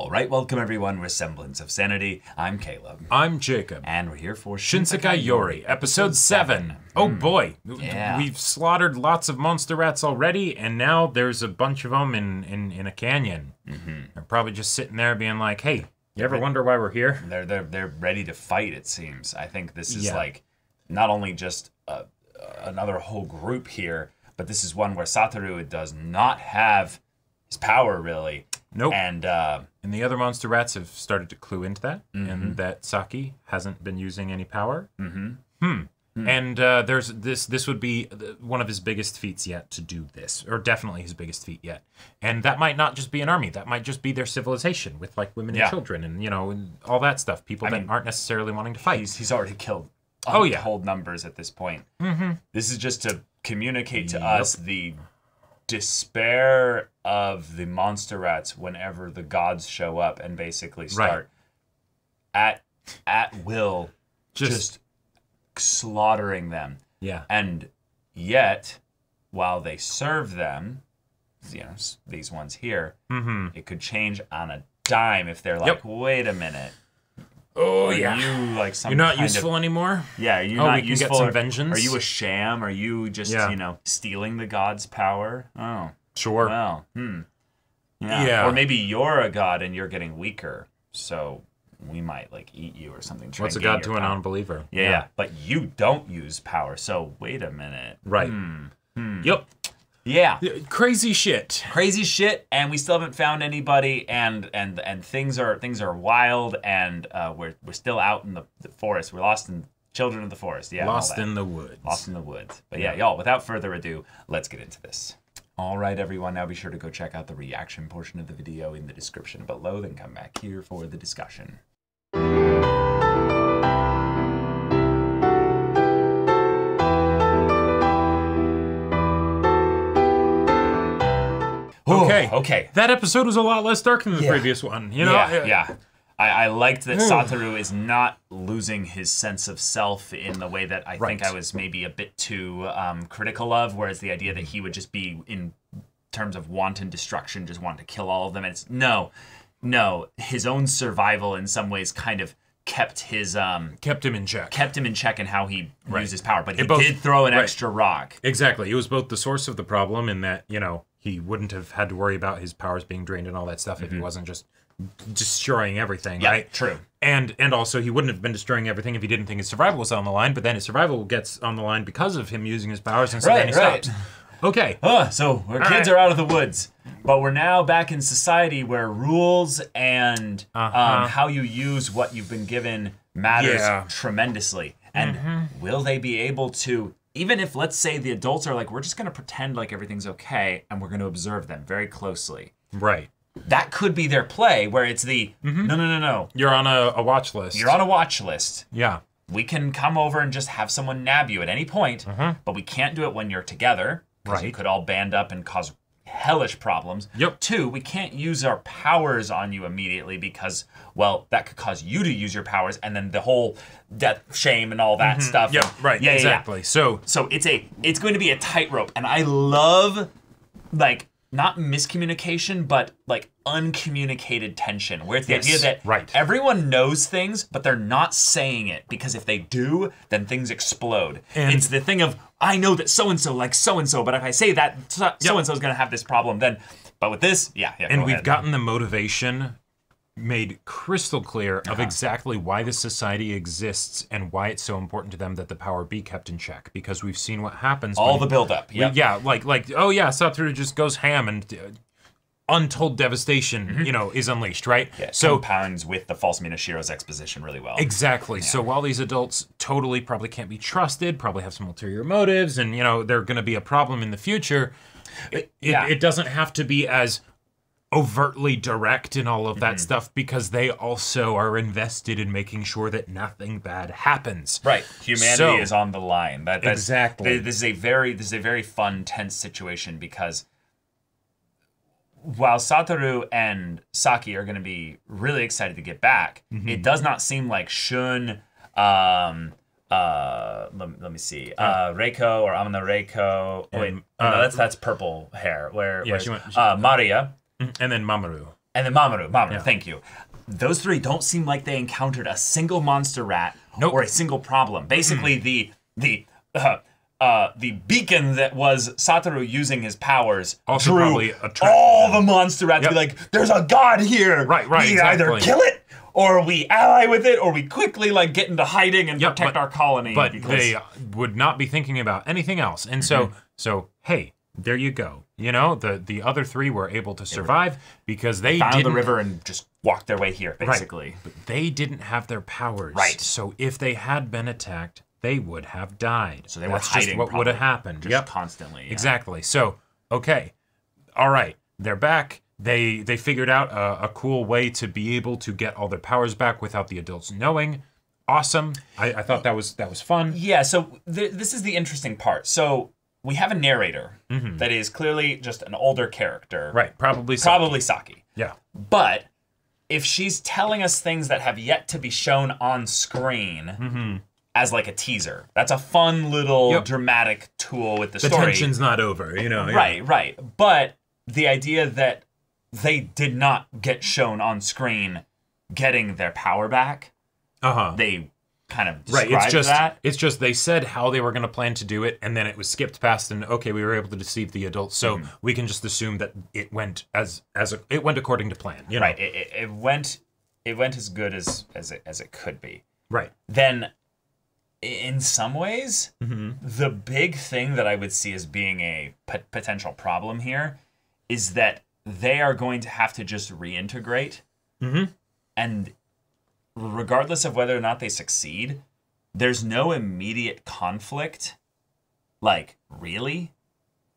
All right, welcome everyone. Resemblance of Sanity. I'm Caleb, I'm Jacob. and we're here for Shinsekai Yori, episode 7. Oh hmm. boy. Yeah. We've slaughtered lots of monster rats already, and now there's a bunch of them in, in, in a canyon. Mm-hmm. They're probably just sitting there being like, hey, you ever wonder why we're here? They're they're they're ready to fight. It seems. I think this is Yeah. like not only just a, another whole group here, but this is one where Satoru does not have his power really. Nope. And uh, And the other monster rats have started to clue into that, Mm-hmm. and that Saki hasn't been using any power. Mm-hmm. Hmm. And uh, there's this. This would be one of his biggest feats yet to do this, or definitely his biggest feat yet. And that might not just be an army. That might just be their civilization with like women Yeah. and children, and you know, and all that stuff. People that mean, aren't necessarily wanting to fight. he's he's already killed. Oh, yeah. untold numbers at this point. Mm-hmm. This is just to communicate to us the despair of the monster rats whenever the gods show up and basically start at at will Just- just slaughtering them. Yeah. And yet, while they serve them, you know, these ones here, Mm-hmm. it could change on a dime if they're like, Yep. wait a minute. Oh Are yeah. you like some You're not kind of- useful anymore. yeah, are you Oh, not we can get useful. some Are- vengeance? Are you a sham? Are you just Yeah. you know stealing the god's power? Oh, Sure. well, hmm. Yeah. Yeah. Or maybe you're a god and you're getting weaker, so we might like eat you or something. What's a god to your a non-believer? Yeah, yeah, but you don't use power. So wait a minute. Right. Hmm. Yep. Yeah. Crazy shit. Crazy shit, and we still haven't found anybody, and and and things are things are wild, and uh, we're we're still out in the, the forest. We're lost in children of the forest. Yeah, Lost in the woods. Lost in the Woods. But yeah, y'all, without further ado, let's get into this. All right, everyone, now be sure to go check out the reaction portion of the video in the description below, then come back here for the discussion. Okay. Okay. That episode was a lot less dark than the Yeah. previous one. You know. yeah, yeah. I, I liked that Satoru is not losing his sense of self in the way that I think I was maybe a bit too um, critical of, whereas the idea that he would just be in terms of wanton destruction, just want to kill all of them. It's no, no. His own survival in some ways kind of kept his um Kept him in check. kept him in check and how he used his power, but he both- did throw an right. extra rock. Exactly. It was both the source of the problem in that, you know, he wouldn't have had to worry about his powers being drained and all that stuff if he wasn't just destroying everything, Mm-hmm. Yeah, right? true. And and also he wouldn't have been destroying everything if he didn't think his survival was on the line, but then his survival gets on the line because of him using his powers and so then he Right, right. stops. Okay. Uh, so our kids right. are out of the woods, but we're now back in society where rules and Uh-huh. um, how you use what you've been given matters Yeah. tremendously. And Mm-hmm. will they be able to, even if let's say the adults are like, we're just going to pretend like everything's okay and we're going to observe them very closely. Right. That could be their play, where it's the Mm-hmm. no, no, no, no. You're on a, a watch list. You're on a watch list. Yeah. we can come over and just have someone nab you at any point, but we can't do it when you're together because you could all band up and cause hellish problems. Yep. Two, we can't use our powers on you immediately because, well, that could cause you to use your powers, and then the whole death, shame, and all that mm-hmm. stuff. Yep. And- Right. Yeah, yeah, yeah. exactly. So So it's a it's going to be a tightrope, and I love like not miscommunication, but like uncommunicated tension, where it's the Yes, idea that right. everyone knows things, but they're not saying it because if they do, then things explode. And- it's the thing of I know that so and so likes so and so, but if I say that so and so is going to have this problem, then. But with this, yeah, yeah. and go we've ahead. gotten the motivation made crystal clear Uh-huh. of exactly why this society exists and why it's so important to them that the power be kept in check because we've seen what happens all the buildup. Yeah, yeah like like oh yeah Satoru just goes ham and uh, untold devastation you know is unleashed right. Yeah, so compounds with the false Minoshiro's exposition really well. Exactly. So while these adults totally probably can't be trusted, probably have some ulterior motives, and you know they're going to be a problem in the future, it, yeah. it, it doesn't have to be as overtly direct and all of that Mm-hmm. stuff because they also are invested in making sure that nothing bad happens. Right. Humanity So- is on the line. That, that's, Exactly. This is a very this is a very fun, tense situation because while Satoru and Saki are going to be really excited to get back, Mm-hmm. it does not seem like Shun, um, uh, let, let me see, uh, Reiko or Amano Reiko. Wait, oh, no, uh, that's that's purple hair. Where, Yeah, she went- uh, Maria And then Mamoru. and then Mamoru. Mamoru, thank you. Those three don't seem like they encountered a single monster rat Nope. or a single problem. Basically, the the uh, uh, the beacon that was Satoru using his powers Also drew all them. the monster rats. to Be like, there's a god here. Right, right, We either kill it. Or we ally with it, or we quickly like get into hiding and Yep, protect but- our colony. but because- they would not be thinking about anything else. And so, Mm-hmm. so hey, there you go. You know, the the other three were able to survive because they found the river and just walked their way here, basically. But they didn't have their powers. Right. So if they had been attacked, they would have died. So they were That's hiding just what would have happened. Just yep. constantly. yeah. Exactly. So, okay. All right. They're back. They they figured out a, a cool way to be able to get all their powers back without the adults knowing. Awesome. I, I thought that was that was fun. Yeah, so th- this is the interesting part. So we have a narrator that is clearly just an older character. Mm-hmm. Right. Probably. so. Probably Saki. Yeah. But if she's telling us things that have yet to be shown on screen as like a teaser, that's a fun little. Yep. dramatic tool with the, The story. tension's not over. You know. yeah. Right, right. But the idea that they did not get shown on screen getting their power back, Uh huh. they kind of Right. It's just that. it's just they said how they were going to plan to do it, and then it was skipped past, and okay, we were able to deceive the adults, so Mm-hmm. we can just assume that it went as as a, it went according to plan. You know. Right. It, it, it went it went as good as as it as it could be. Right. Then in some ways, Mm-hmm. the big thing that I would see as being a potential problem here is that they are going to have to just reintegrate. Mhm. And regardless of whether or not they succeed, there's no immediate conflict like really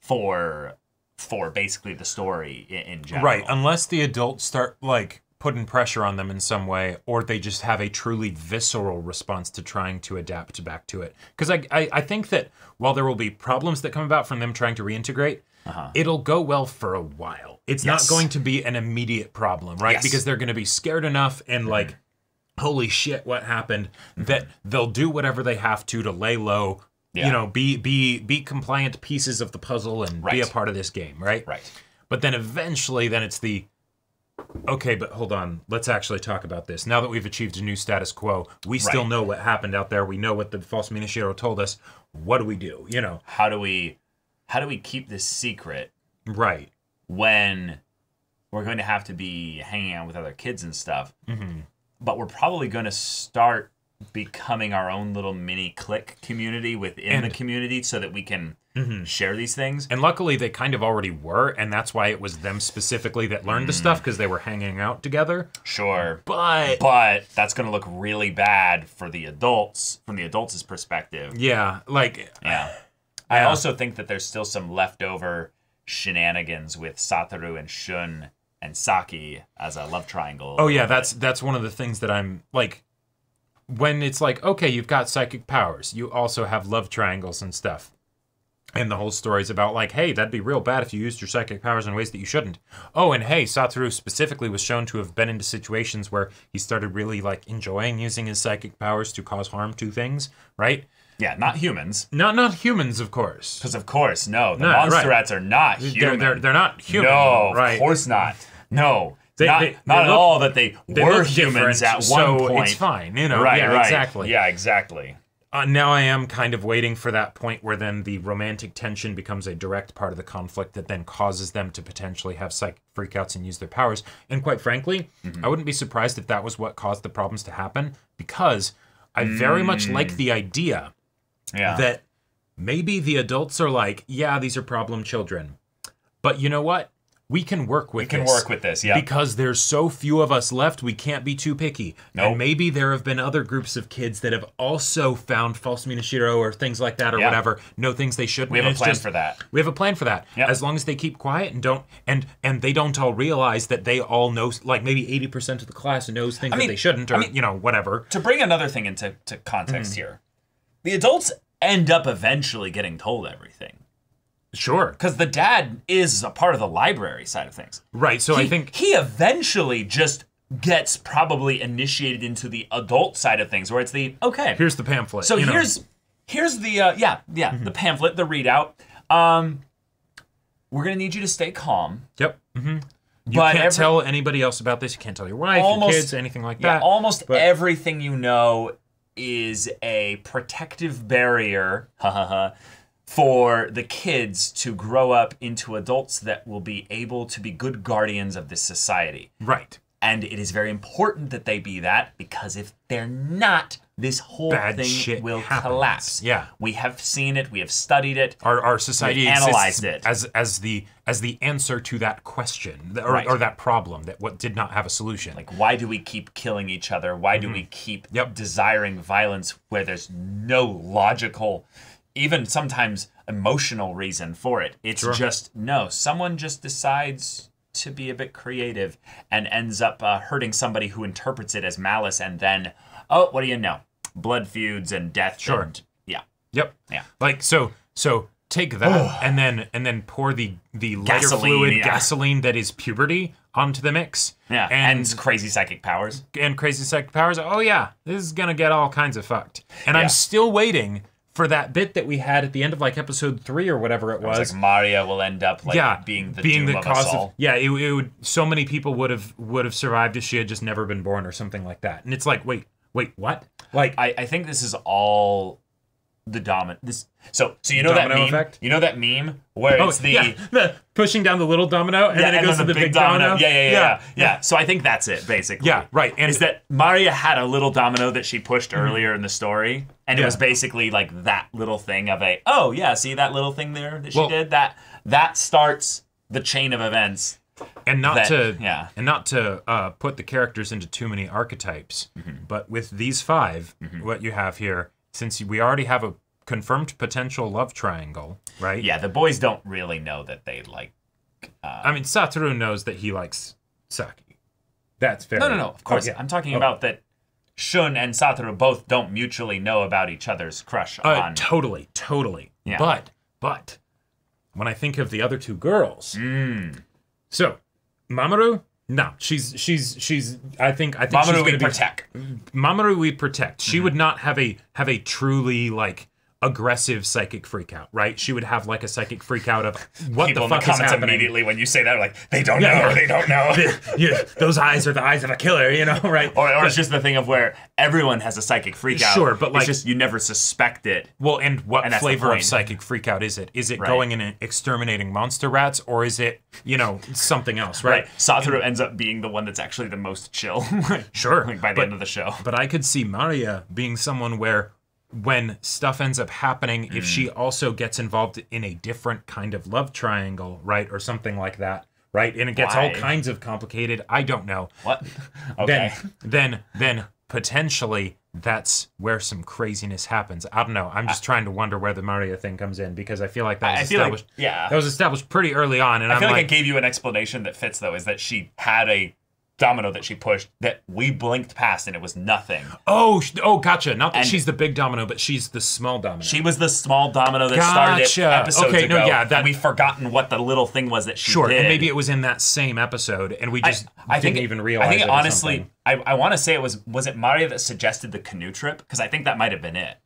for for basically the story in, in general. Right, unless the adults start like putting pressure on them in some way, or they just have a truly visceral response to trying to adapt back to it. Because I, I, I think that while there will be problems that come about from them trying to reintegrate, it'll go well for a while. It's Uh-huh. Yes. not going to be an immediate problem, right? Yes. Mm-hmm. Because they're going to be scared enough and like, holy shit, what happened? That they'll do whatever they have to to lay low. Yeah. You know, be be be compliant pieces of the puzzle and be a part of this game, right? Right. But then eventually, then it's the okay, but hold on. Let's actually talk about this. Now that we've achieved a new status quo, we still Right. know what happened out there. We know what the false Minoshiro told us. What do we do? You know, How do we how do we keep this secret right? when we're going to have to be hanging out with other kids and stuff. Mm-hmm. But we're probably going to start becoming our own little mini clique community within the And- Mm-hmm. community so that we can share these things. And luckily, they kind of already were, and that's why it was them specifically that learned the Mm. stuff because they were hanging out together. Sure. But But that's going to look really bad for the adults, from the adults' perspective. yeah, like Yeah. I Yeah. also think that there's still some leftover shenanigans with Satoru and Shun and Saki as a love triangle. Oh yeah, that's that's one of the things that I'm like when it's like, okay, you've got psychic powers, you also have love triangles and stuff. And the whole story's about like, hey, that'd be real bad if you used your psychic powers in ways that you shouldn't. Oh, and hey, Satoru specifically was shown to have been into situations where he started really like enjoying using his psychic powers to cause harm to things, right? Yeah, not humans. Not not humans, of course. Because of course, no, the No, monster right. rats are not They're, human. they're they're not human, no, right? of course not. No, They- not, they- not they at look- all that they, were humans at one so point. It's fine, you know. Right, yeah, right. exactly. Yeah, exactly. Uh, now I am kind of waiting for that point where then the romantic tension becomes a direct part of the conflict that then causes them to potentially have psychic freakouts and use their powers. And quite frankly, Mm-hmm. I wouldn't be surprised if that was what caused the problems to happen because I very much Mm. like the idea Yeah. that maybe the adults are like, yeah, these are problem children. But you know what? We can work with we can this work with this. Yeah. because there's so few of us left, we can't be too picky. Nope. And maybe there have been other groups of kids that have also found false Minoshiro or things like that or Yeah. whatever, know things they shouldn't. we have a plan just- for that. We have a plan for that. Yep. As long as they keep quiet and don't and and they don't all realize that they all know like maybe 80% of the class knows things mean- that they shouldn't or I mean- you know, whatever. To bring another thing into to context Mm-hmm. here, the adults end up eventually getting told everything Sure. because the dad is a part of the library side of things. Right. So I think he eventually just gets probably initiated into the adult side of things, where it's the okay. here's the pamphlet. So you know. Mm-hmm. here's here's the uh, yeah yeah the pamphlet, the readout. Um, we're gonna need you to stay calm. Yep. hmm You But can't every- tell anybody else about this. You can't tell your wife, Almost- your kids, anything like Yeah, that. almost but- everything you know is a protective barrier ha, ha, ha, for the kids to grow up into adults that will be able to be good guardians of this society. right. And it is very important that they be that because if they're not, this whole Bad thing will happens. collapse. Yeah. We have seen it, we have studied it. Our, our society analyzed it. as as the as the answer to that question or, Right. or that problem that what did not have a solution. Like, why do we keep killing each other? Why do mm-hmm. we keep. Yep. desiring violence where there's no logical, even sometimes emotional reason for it? It's just, no, someone just decides to be a bit creative and ends up uh, hurting somebody who interprets it as malice and then, oh, what do you know? Blood feuds and death. Sure. And, yeah. Yep. Yeah. Like so so take that and then and then pour the the lighter Gasoline, fluid yeah. gasoline that is puberty onto the mix. Yeah. And And, crazy psychic powers. and crazy psychic powers. Oh yeah, this is gonna get all kinds of fucked. And Yeah. I'm still waiting for that bit that we had at the end of like episode three or whatever it was. It's like Maria will end up like yeah, being the doom of cause of yeah. It, it would so many people would have would have survived if she had just never been born or something like that. And it's like, wait, wait, what? Like, I, I think this is all the dominant. This so so you know that Domino meme. effect? You know that meme where oh it's the yeah, the pushing down the little domino and yeah, then it goes to the, big, domino. Yeah, yeah, yeah, yeah, yeah. So I think that's it basically. Yeah, right. And is that Maria had a little domino that she pushed earlier in the story, and it was basically like that little thing of a oh yeah, see that little thing there that she Well- did that that starts the chain of events. and not that- to yeah. and not to uh, put the characters into too many archetypes Mm-hmm. but with these 5 what you have here since we already have a confirmed potential love triangle right Yeah, the boys don't really know that they like. i mean satoru knows that he likes saki that's fair No, no, no. Of course, yeah. I'm talking Oh. about that. Shun and Satoru both don't mutually know about each other's crush Uh, on. totally, totally. Yeah. But, but, when I think of the other two girls, Mm. so Mamoru, no, she's she's she's. I think I think she's Mamoru gonna we be protect. Mamoru we protect. She Mm-hmm. would not have a have a truly like aggressive psychic freakout, right? She would have like a psychic freakout of what People the in the fuck is comments happening. immediately when you say that like, they don't Yeah, know, yeah. they don't know. yeah, those eyes are the eyes of a killer, you know, right? or or it's just the thing of where everyone has a psychic freakout. Sure, but like- it's just you never suspect it. Well, and what And flavor of psychic freakout is it? Is it Right. going and exterminating monster rats, or is it, you know, something else, right? Right. Satoru ends up being the one that's actually the most chill. Sure. like by the but, end of the show. but I could see Maria being someone where when stuff ends up happening, if she Mm. also gets involved in a different kind of love triangle, right? Or something like that, right? And it gets all kinds of complicated. I don't know. What? Okay. Then, then, then potentially that's where some craziness happens. I don't know. I'm just trying to wonder where the Maria thing comes in because I feel like that was I feel like yeah. that was established pretty early on, and I feel like, like, I gave you an explanation that fits though, is that she had a domino that she pushed that we blinked past and it was nothing. oh, oh, gotcha. Not that And- she's the big domino, but she's the small domino. She was the small domino that started Gotcha. it episodes Okay, no, yeah, that- and we've forgotten what the little thing was that she sure, did. and maybe it was in that same episode, and we just I think didn't it- even realize. I think it it, honestly. I, I want to say it was was it Maria that suggested the canoe trip because I think that might have been it.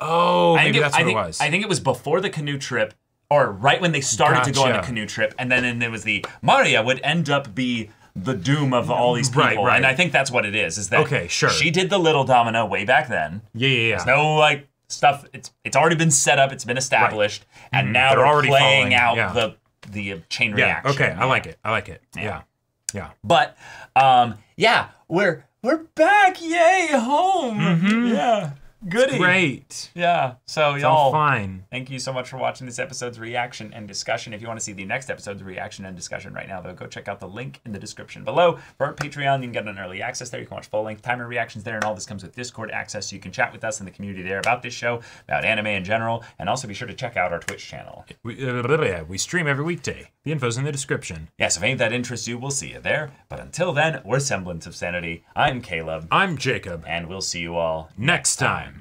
Oh, I maybe think that's it, what I think, it was. I think it was before the canoe trip, or right when they started to go on the canoe trip, and then and there was the Maria would end up be the doom of all these people, Right, right. and I think that's what it is. Is that Okay, sure. She did the little domino way back then. yeah, yeah, yeah. No like stuff. It's it's already been set up. It's been established, and now Mm-hmm. They're already playing out yeah. the the chain yeah. reaction. Okay, I like it. I like it. Yeah, yeah. But um, yeah, we're we're back! Yay, home! Yeah, goody. Great. Yeah. So y'all, fine. thank you so much for watching this episode's reaction and discussion. If you want to see the next episode's reaction and discussion right now, though, go check out the link in the description below. For our Patreon, you can get an early access there. You can watch full length timer reactions there, and all this comes with Discord access, so you can chat with us in the community there about this show, about anime in general, and also be sure to check out our Twitch channel. We, uh, we stream every weekday. The info's in the description. Yes, if any of that interests you, we'll see you there. But until then, we're Semblance of Sanity. I'm Caleb, I'm Jacob. and we'll see you all Next time.